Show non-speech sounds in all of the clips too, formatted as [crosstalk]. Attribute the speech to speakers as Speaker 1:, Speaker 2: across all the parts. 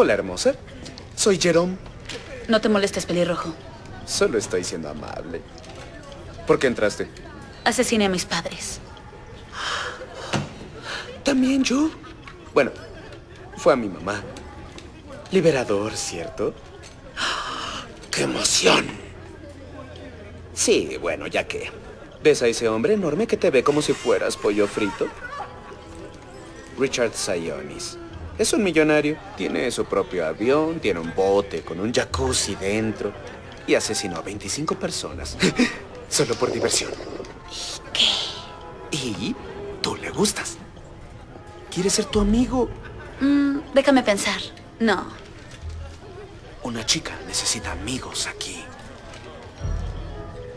Speaker 1: Hola, hermosa. Soy Jerome.
Speaker 2: No te molestes, pelirrojo.
Speaker 1: Solo estoy siendo amable. ¿Por qué entraste?
Speaker 2: Asesiné a mis padres.
Speaker 1: ¿También yo? Bueno, fue a mi mamá. Liberador, ¿cierto? ¡Qué emoción! Sí, bueno, ya que... ¿Ves a ese hombre enorme que te ve como si fueras pollo frito? Richard Sionis. Es un millonario. Tiene su propio avión, tiene un bote con un jacuzzi dentro. Y asesinó a 25 personas. [laughs] Solo por diversión.
Speaker 2: ¿Y qué?
Speaker 1: Y tú le gustas. ¿Quieres ser tu amigo?
Speaker 2: Mm, déjame pensar. No.
Speaker 1: Una chica necesita amigos aquí.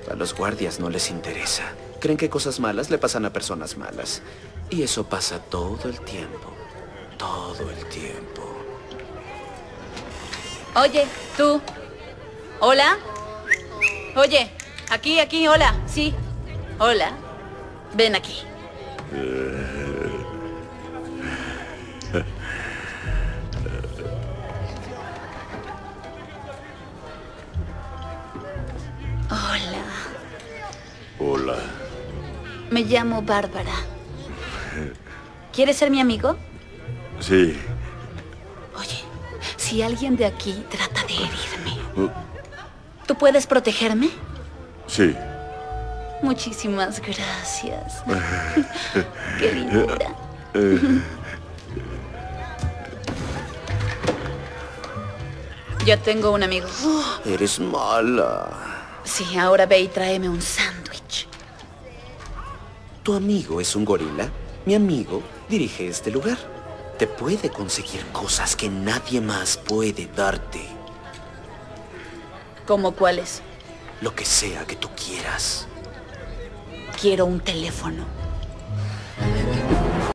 Speaker 1: A los guardias no les interesa. Creen que cosas malas le pasan a personas malas. Y eso pasa todo el tiempo. Todo el tiempo.
Speaker 2: Oye, tú. ¿Hola? Oye, aquí, aquí, hola. Sí. Hola. Ven aquí. Hola.
Speaker 3: Hola.
Speaker 2: Me llamo Bárbara. ¿Quieres ser mi amigo?
Speaker 3: Sí.
Speaker 2: Oye, si alguien de aquí trata de herirme, ¿tú puedes protegerme?
Speaker 3: Sí.
Speaker 2: Muchísimas gracias. [laughs] Qué linda. Yo tengo un amigo.
Speaker 1: Eres mala.
Speaker 2: Sí, ahora ve y tráeme un sándwich.
Speaker 1: ¿Tu amigo es un gorila? Mi amigo dirige este lugar. Te puede conseguir cosas que nadie más puede darte.
Speaker 2: ¿Cómo cuáles?
Speaker 1: Lo que sea que tú quieras.
Speaker 2: Quiero un teléfono.